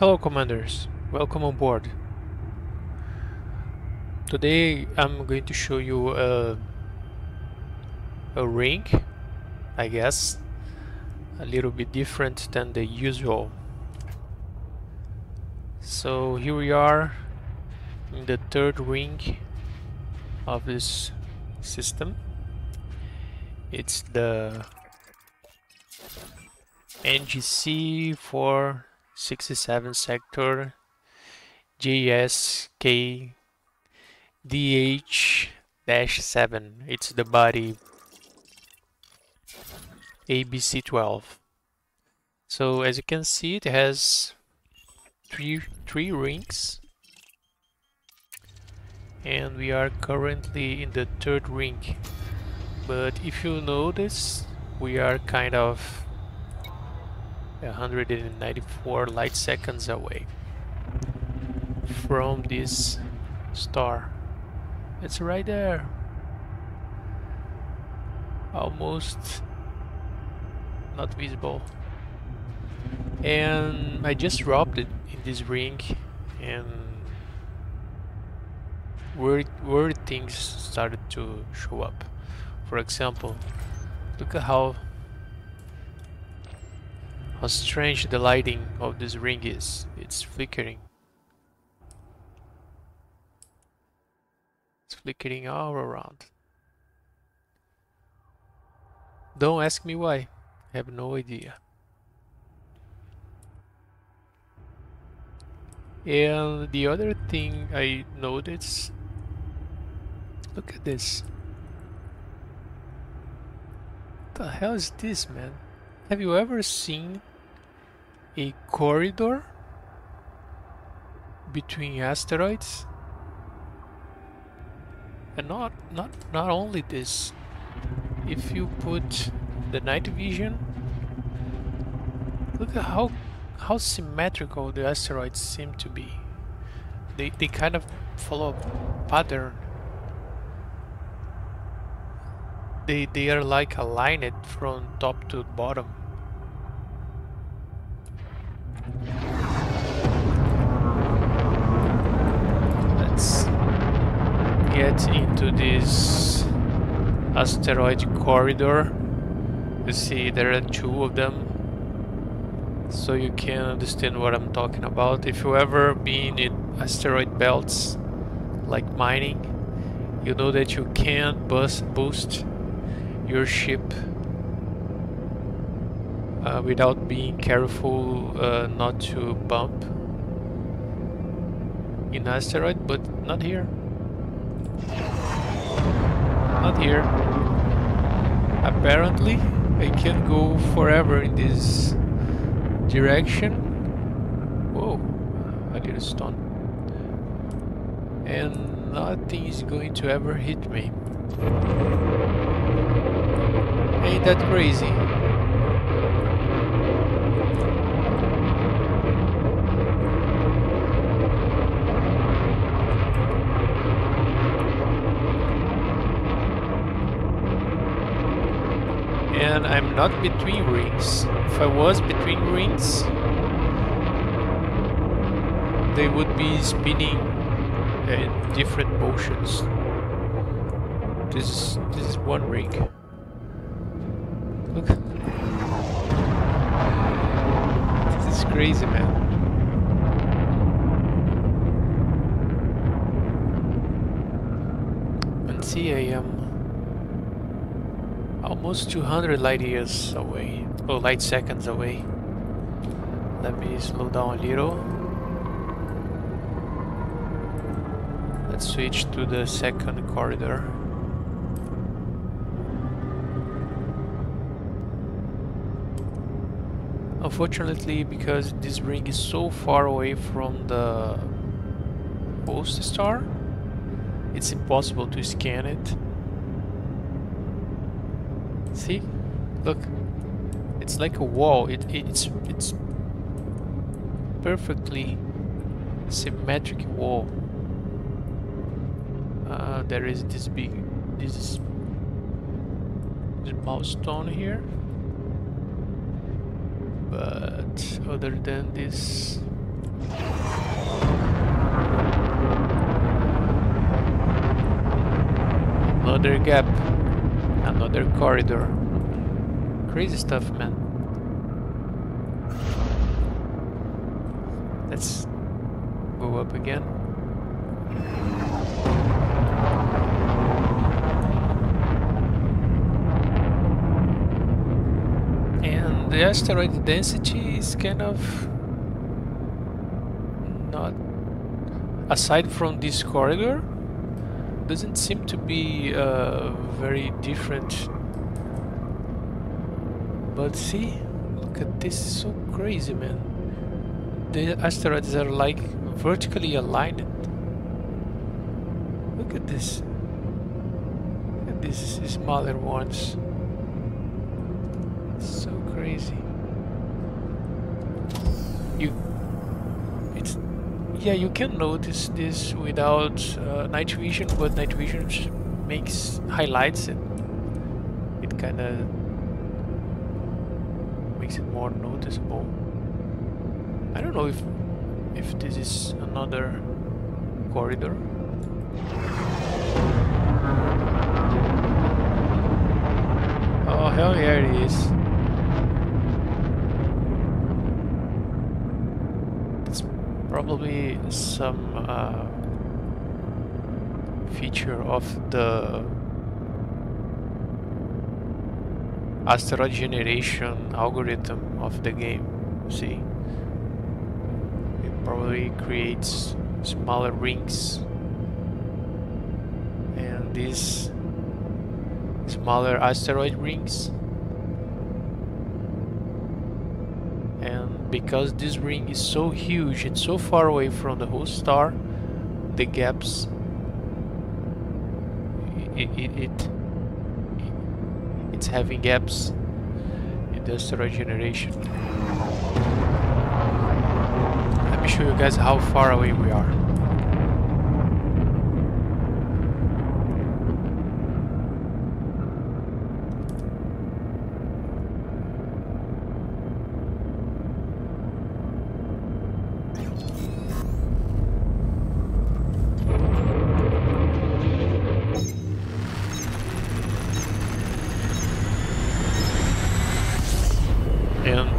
Hello commanders, welcome on board. Today I'm going to show you a, a ring, I guess, a little bit different than the usual. So here we are in the third ring of this system. It's the NGC 467 sector JSK d8-7. It's the body ABC12. So as you can see it has three three rings and we are currently in the third ring but if you notice we are kind of 194 light seconds away from this star. It's right there. Almost not visible. And I just dropped it in this ring and weird, weird things started to show up. For example, look at how how strange the lighting of this ring is. It's flickering. It's flickering all around. Don't ask me why. I have no idea. And the other thing I noticed, look at this. What the hell is this, man? Have you ever seen a corridor between asteroids? And not not not only this, if you put the night vision, look at how how symmetrical the asteroids seem to be. They they kind of follow a pattern. They they are like aligned from top to bottom. Let's get into this asteroid corridor. You see there are two of them. So you can understand what I'm talking about. If you ever been in asteroid belts, like mining, you know that you can boost, boost your ship uh, without being careful uh, not to bump in asteroid, but not here. Not here. Apparently, I can go forever in this direction. Whoa, a little stone. And nothing is going to ever hit me. Ain't that crazy? And I'm not between rings. If I was between rings, they would be spinning in different motions. This is, this is one ring. Look. This is crazy, man. And see, I am almost 200 light years away, or light seconds away. Let me slow down a little. Let's switch to the second corridor. Unfortunately, because this ring is so far away from the host star, it's impossible to scan it. See? Look. It's like a wall. It, it it's it's perfectly symmetric wall. Uh, there is this big this milestone here. But other than this another gap another corridor. Crazy stuff, man. Let's go up again. And the asteroid density is kind of not aside from this corridor doesn't seem to be uh, very different. But see look at this so crazy man. The asteroids are like vertically aligned. Look at this. Look at these smaller ones. So crazy. You yeah you can notice this without uh, night vision but night vision makes highlights it. It kind of makes it more noticeable. I don't know if if this is another corridor. Oh hell yeah it is probably some uh, feature of the asteroid generation algorithm of the game see. It probably creates smaller rings. And these smaller asteroid rings because this ring is so huge and so far away from the host star the gaps it, it, it, it's having gaps in the asteroid generation. Let me show you guys how far away we are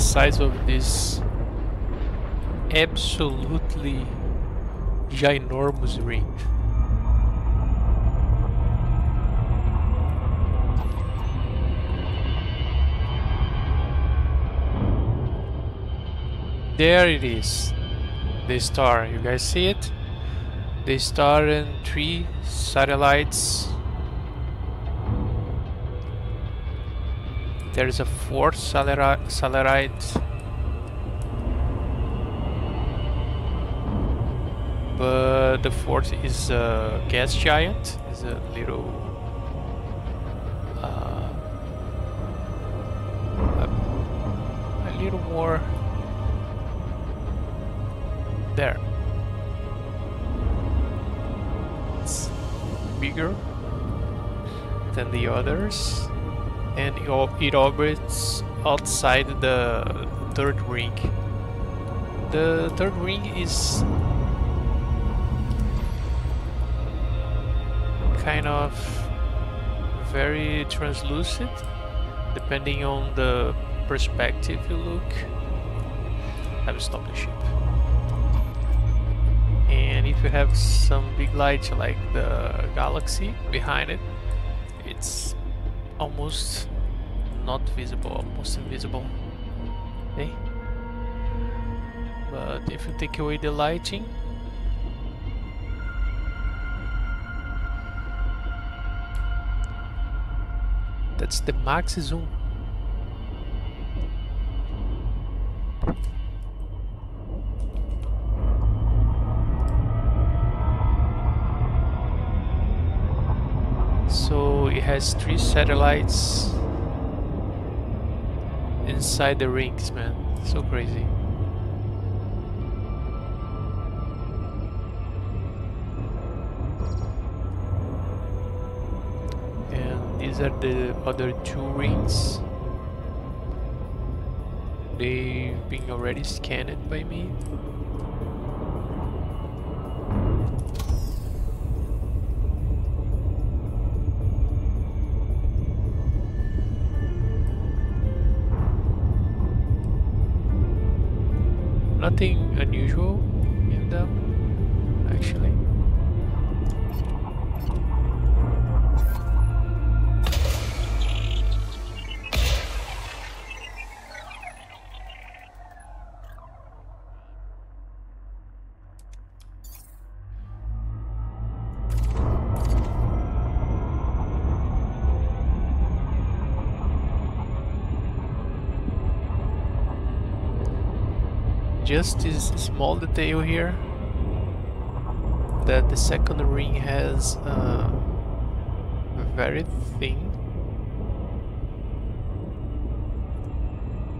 size of this absolutely ginormous ring. There it is, the star. You guys see it? The star and three satellites There is a fourth Salarite. But the fourth is a gas giant. Is a little uh, a, a little more there. It's bigger than the others and it orbits outside the third ring. The third ring is kind of very translucent depending on the perspective you look. I will stop the ship. And if you have some big lights like the galaxy behind it, almost not visible, almost invisible. Okay? But if you take away the lighting, that's the max zoom. It has three satellites inside the rings, man. So crazy. And these are the other two rings. They've been already scanned by me. Just this small detail here that the second ring has uh, a very thin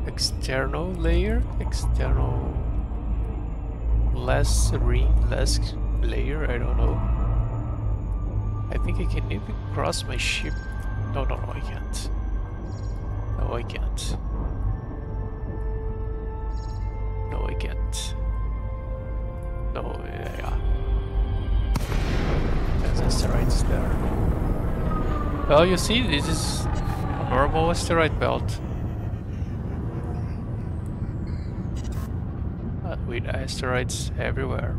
external layer, external less ring, less layer, I don't know. I think I can even cross my ship. No, no, no, I can't. No, I can't. No, I. No, yeah, yeah. There's asteroids there. Well, you see, this is a normal asteroid belt. Uh, with asteroids everywhere.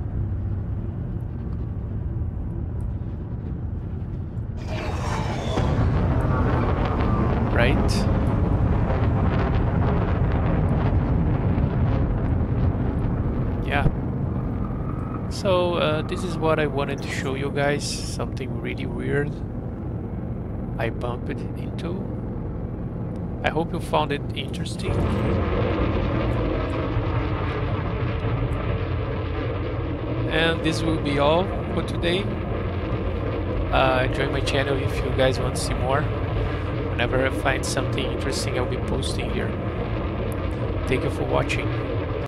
Right? So uh, this is what I wanted to show you guys, something really weird I bumped into. I hope you found it interesting. And this will be all for today. Uh, join my channel if you guys want to see more. Whenever I find something interesting, I'll be posting here. Thank you for watching.